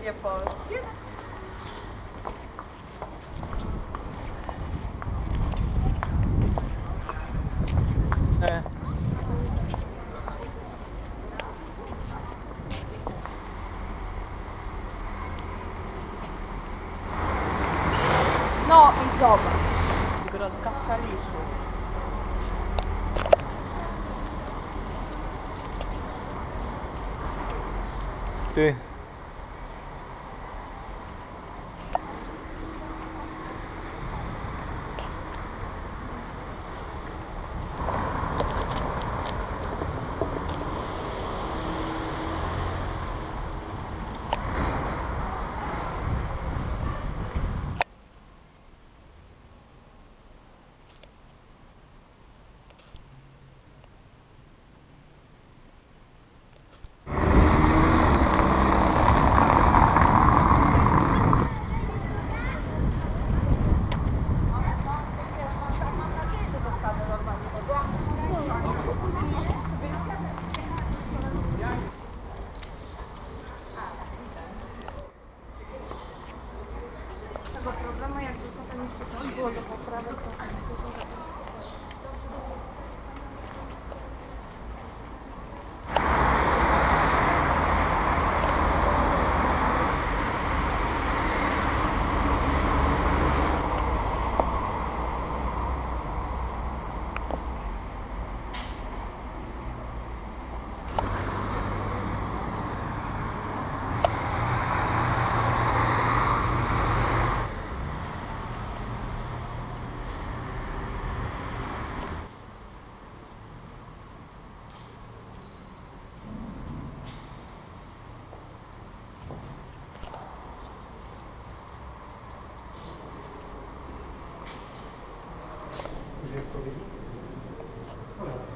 lubię polskie. E, No i zobacz. Grodzka w Kaliszu. ty. Голову правильно. Voilà.